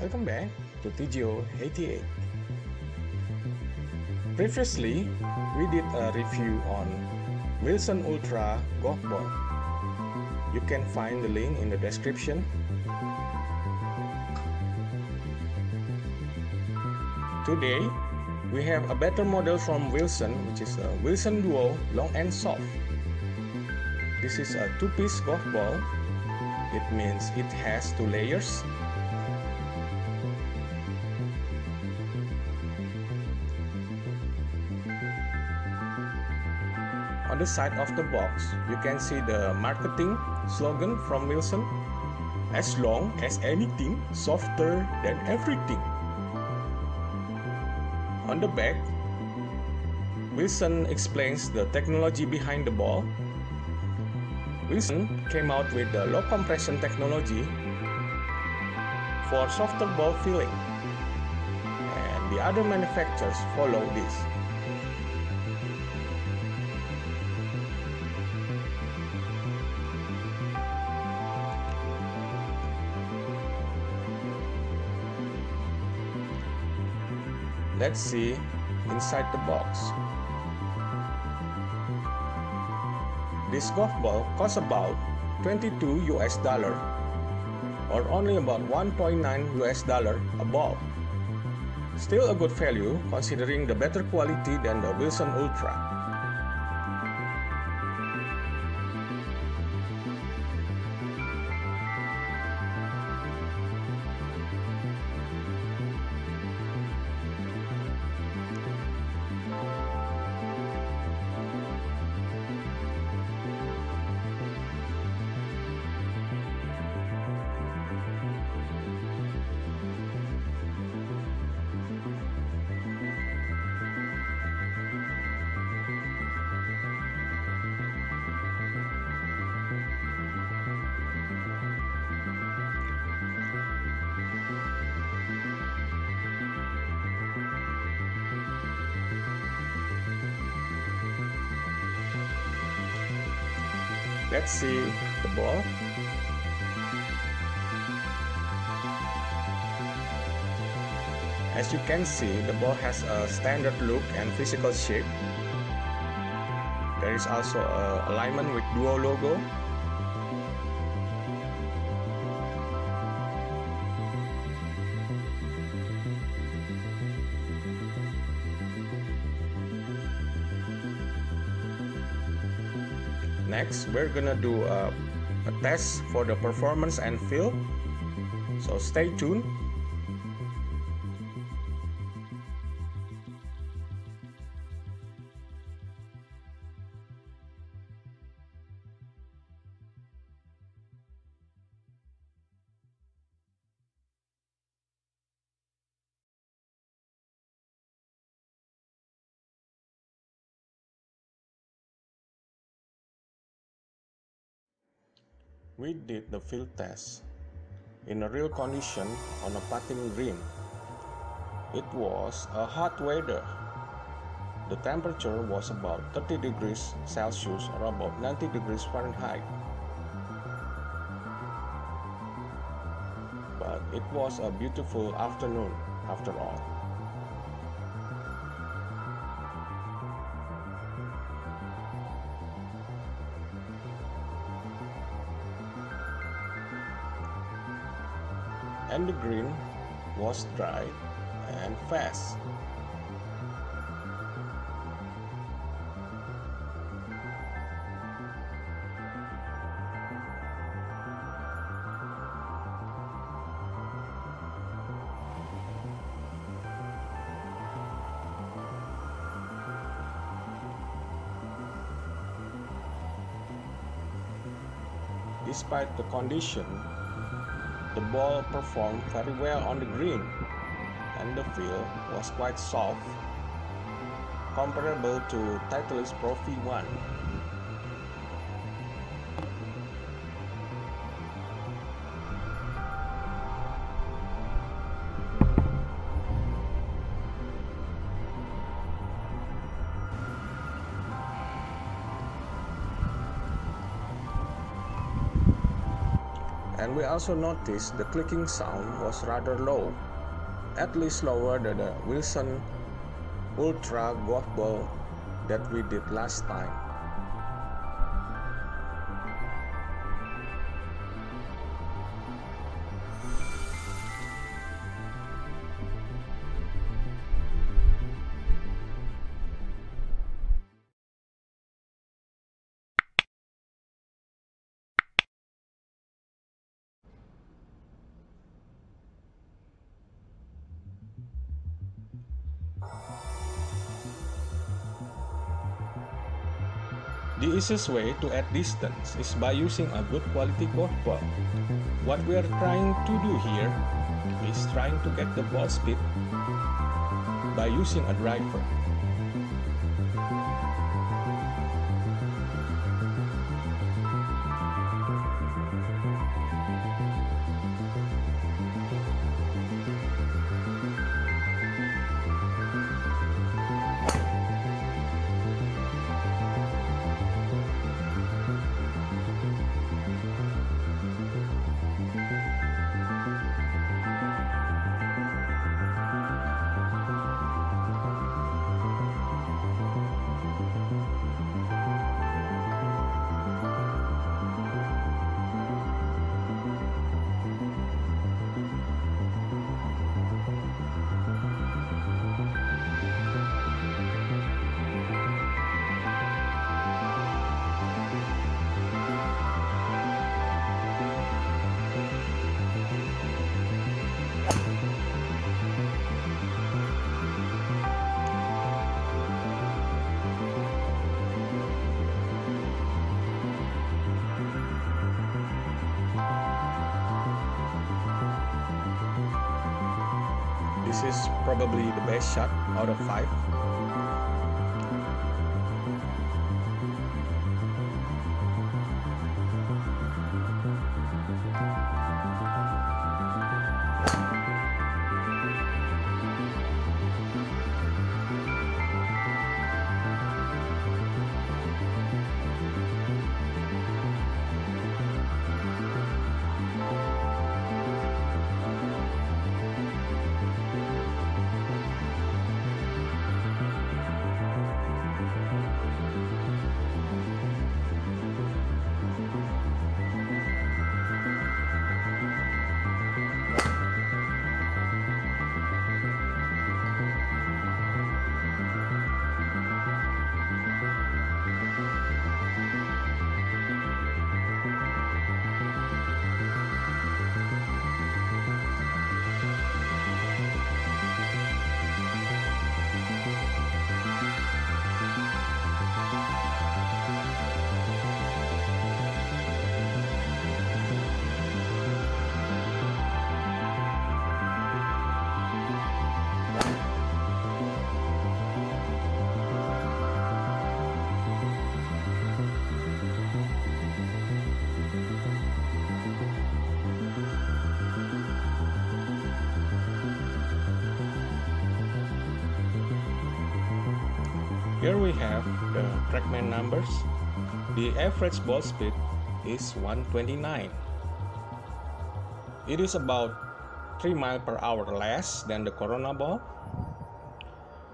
Welcome back to TGO 88. Previously, we did a review on Wilson Ultra Golf Ball. You can find the link in the description. Today, we have a better model from Wilson, which is a Wilson Duo Long and Soft. This is a two-piece golf ball. It means it has two layers On the side of the box, you can see the marketing slogan from Wilson as long as anything, softer than everything. On the back, Wilson explains the technology behind the ball. Wilson came out with the low compression technology for softer ball feeling, and the other manufacturers follow this. Let's see inside the box. This golf ball costs about 22 US dollar or only about 1.9 US dollar a ball. Still a good value considering the better quality than the Wilson Ultra. Let's see the ball. As you can see, the ball has a standard look and physical shape. There is also alignment with Duo logo. Next, we're gonna do a, a test for the performance and feel. So stay tuned. We did the field test in a real condition on a putting green. It was a hot weather. The temperature was about 30 degrees Celsius or about 90 degrees Fahrenheit. But it was a beautiful afternoon after all. And the green was dry and fast. Despite the condition, the ball performed very well on the green, and the field was quite soft, comparable to Titleist Pro V1. And we also noticed the clicking sound was rather low, at least lower than the Wilson Ultra golf ball that we did last time. The easiest way to add distance is by using a good quality golf ball. What we are trying to do here is trying to get the ball speed by using a driver. This is probably the best shot out of five. Here we have the TrackMan numbers. The average ball speed is 129. It is about 3 miles per hour less than the Corona ball.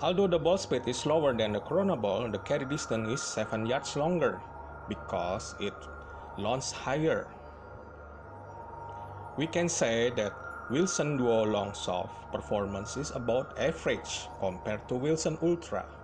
Although the ball speed is slower than the Corona ball, the carry distance is 7 yards longer because it launched higher. We can say that Wilson Duo Long Soft performance is about average compared to Wilson Ultra.